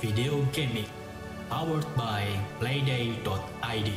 Video Gaming Powered by Playday.id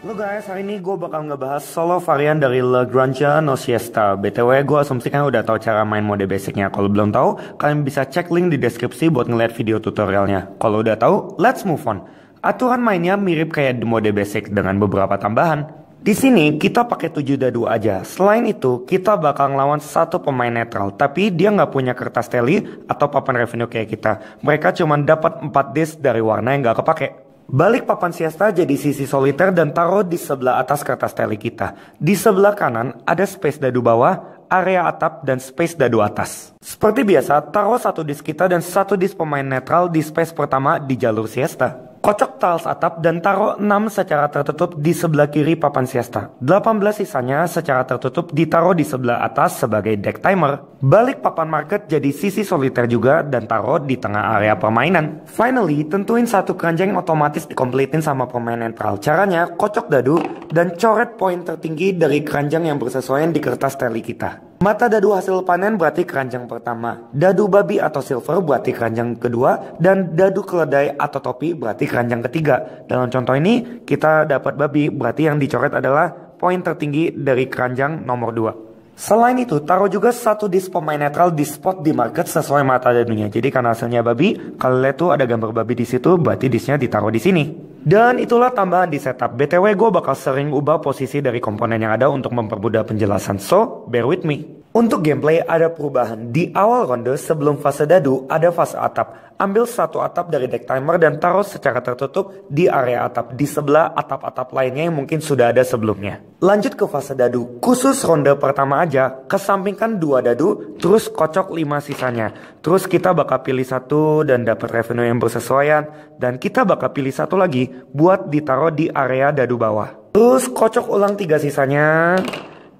Halo guys, hari ini gue bakal ngebahas solo varian dari La Granja No Siesta. BTW, gue asumsikan udah tahu cara main mode basicnya. Kalau belum tahu, kalian bisa cek link di deskripsi buat ngeliat video tutorialnya. Kalau udah tahu, let's move on. Aturan mainnya mirip kayak mode basic dengan beberapa tambahan. Di sini kita pakai 7 dadu aja. Selain itu, kita bakal ngelawan satu pemain netral, tapi dia nggak punya kertas teli atau papan revenue kayak kita. Mereka cuma dapat 4 disk dari warna yang nggak kepake. Balik papan siesta jadi sisi soliter dan taruh di sebelah atas kertas teli kita. Di sebelah kanan ada space dadu bawah, area atap, dan space dadu atas. Seperti biasa, taruh satu disk kita dan satu disk pemain netral di space pertama di jalur siesta. Kocok tiles atap dan taruh 6 secara tertutup di sebelah kiri papan siesta. 18 sisanya secara tertutup ditaruh di sebelah atas sebagai deck timer. Balik papan market jadi sisi soliter juga dan taruh di tengah area permainan. Finally, tentuin satu keranjang yang otomatis dikompletin sama pemain netral. Caranya, kocok dadu dan coret poin tertinggi dari keranjang yang bersesuaian di kertas teli kita. Mata dadu hasil panen berarti keranjang pertama, dadu babi atau silver berarti keranjang kedua, dan dadu keledai atau topi berarti keranjang ketiga. Dalam contoh ini, kita dapat babi berarti yang dicoret adalah poin tertinggi dari keranjang nomor 2. Selain itu, taruh juga satu disk pemain netral di spot di market sesuai mata dadunya. Jadi karena hasilnya babi, kalau lihat tuh ada gambar babi di situ, berarti disknya ditaruh di sini. Dan itulah tambahan di setup. BTW gue bakal sering ubah posisi dari komponen yang ada untuk mempermudah penjelasan. So, bear with me. Untuk gameplay ada perubahan. Di awal ronde sebelum fase dadu ada fase atap. Ambil satu atap dari deck timer dan taruh secara tertutup di area atap di sebelah atap-atap lainnya yang mungkin sudah ada sebelumnya. Lanjut ke fase dadu. Khusus ronde pertama aja, kesampingkan dua dadu, terus kocok lima sisanya. Terus kita bakal pilih satu dan dapat revenue yang bersesuaian. Dan kita bakal pilih satu lagi buat ditaruh di area dadu bawah. Terus kocok ulang tiga sisanya.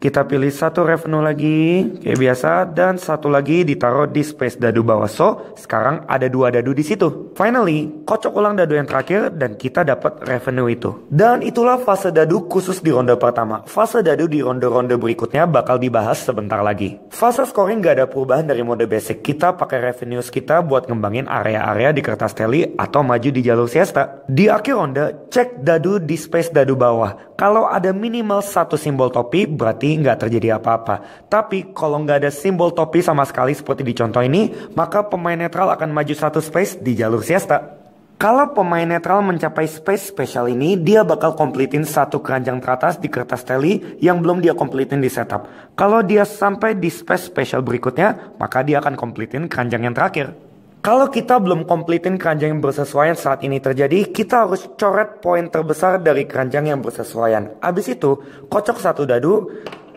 Kita pilih satu revenue lagi, kayak biasa, dan satu lagi ditaruh di space dadu bawah. So, sekarang ada dua dadu di situ. Finally, kocok ulang dadu yang terakhir, dan kita dapat revenue itu. Dan itulah fase dadu khusus di ronde pertama. Fase dadu di ronde-ronde berikutnya bakal dibahas sebentar lagi. Fase scoring gak ada perubahan dari mode basic. Kita pakai revenues kita buat ngembangin area-area di kertas teli atau maju di jalur siesta. Di akhir ronde, cek dadu di space dadu bawah. Kalau ada minimal satu simbol topi, berarti nggak terjadi apa-apa. Tapi kalau nggak ada simbol topi sama sekali seperti di contoh ini, maka pemain netral akan maju satu space di jalur siesta. Kalau pemain netral mencapai space spesial ini, dia bakal kompletin satu keranjang teratas di kertas teli yang belum dia kompletin di setup. Kalau dia sampai di space spesial berikutnya, maka dia akan kompletin keranjang yang terakhir. Kalau kita belum kompletin keranjang yang bersesuaian saat ini terjadi, kita harus coret poin terbesar dari keranjang yang bersesuaian. Abis itu, kocok satu dadu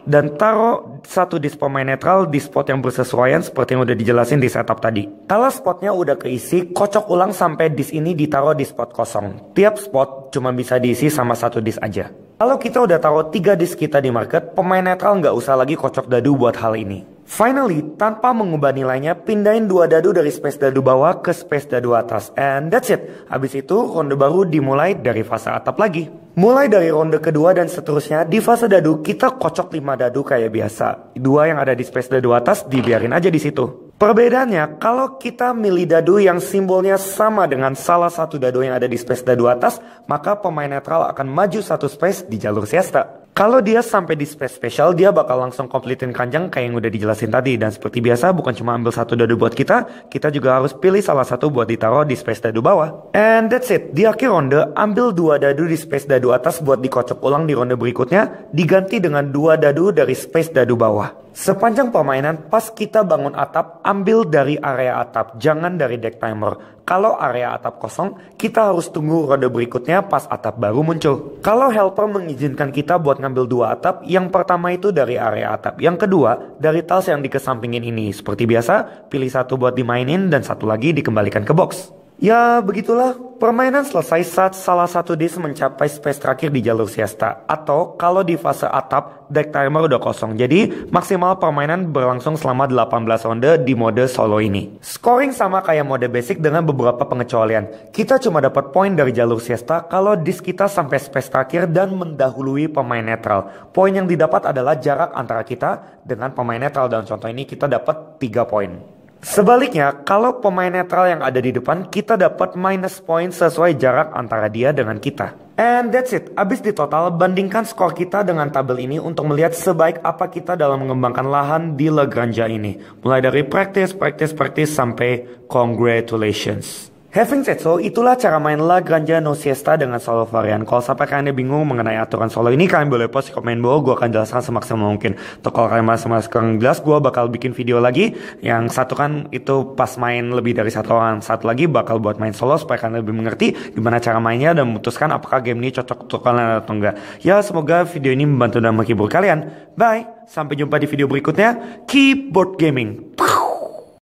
dan taruh satu disk pemain netral di spot yang bersesuaian seperti yang udah dijelasin di setup tadi. Kalau spotnya udah keisi, kocok ulang sampai disk ini ditaruh di spot kosong. Tiap spot cuma bisa diisi sama satu disk aja. Kalau kita udah taruh tiga disk kita di market, pemain netral nggak usah lagi kocok dadu buat hal ini. Finally, tanpa mengubah nilainya, pindahin dua dadu dari space dadu bawah ke space dadu atas. And that's it. Habis itu, ronde baru dimulai dari fase atap lagi. Mulai dari ronde kedua dan seterusnya, di fase dadu kita kocok 5 dadu kayak biasa. Dua yang ada di space dadu atas dibiarin aja di situ. Perbedaannya, kalau kita milih dadu yang simbolnya sama dengan salah satu dadu yang ada di space dadu atas, maka pemain netral akan maju satu space di jalur siesta. Kalau dia sampai di space special, dia bakal langsung kompletin kanjang kayak yang udah dijelasin tadi. Dan seperti biasa, bukan cuma ambil satu dadu buat kita, kita juga harus pilih salah satu buat ditaruh di space dadu bawah. And that's it. Di akhir ronde, ambil dua dadu di space dadu atas buat dikocok ulang di ronde berikutnya, diganti dengan dua dadu dari space dadu bawah. Sepanjang permainan, pas kita bangun atap, ambil dari area atap, jangan dari deck timer. Kalau area atap kosong, kita harus tunggu ronde berikutnya pas atap baru muncul. Kalau helper mengizinkan kita buat ngambil dua atap, yang pertama itu dari area atap, yang kedua dari tiles yang dikesampingin ini. Seperti biasa, pilih satu buat dimainin dan satu lagi dikembalikan ke box. Ya begitulah, permainan selesai saat salah satu disk mencapai space terakhir di jalur siesta. Atau kalau di fase atap, deck timer udah kosong. Jadi maksimal permainan berlangsung selama 18 ronde di mode solo ini. Scoring sama kayak mode basic dengan beberapa pengecualian. Kita cuma dapat poin dari jalur siesta kalau disk kita sampai space terakhir dan mendahului pemain netral. Poin yang didapat adalah jarak antara kita dengan pemain netral. Dalam contoh ini kita dapat 3 poin. Sebaliknya, kalau pemain netral yang ada di depan, kita dapat minus point sesuai jarak antara dia dengan kita. And that's it. Abis di total, bandingkan skor kita dengan tabel ini untuk melihat sebaik apa kita dalam mengembangkan lahan di Lagrange ini. Mulai dari practice, practice, practice, sampai congratulations. Having said so, itulah cara main La Granja No Siesta dengan solo varian. Kalau sampai kalian bingung mengenai aturan solo ini, kalian boleh post di komen bawah, gue akan jelaskan semaksimal mungkin. Atau kalau kalian masih masih kurang jelas, gue bakal bikin video lagi. Yang satu kan itu pas main lebih dari satu orang. Satu lagi bakal buat main solo supaya kalian lebih mengerti gimana cara mainnya dan memutuskan apakah game ini cocok untuk kalian atau enggak. Ya, semoga video ini membantu dan menghibur kalian. Bye, sampai jumpa di video berikutnya. Keep board gaming.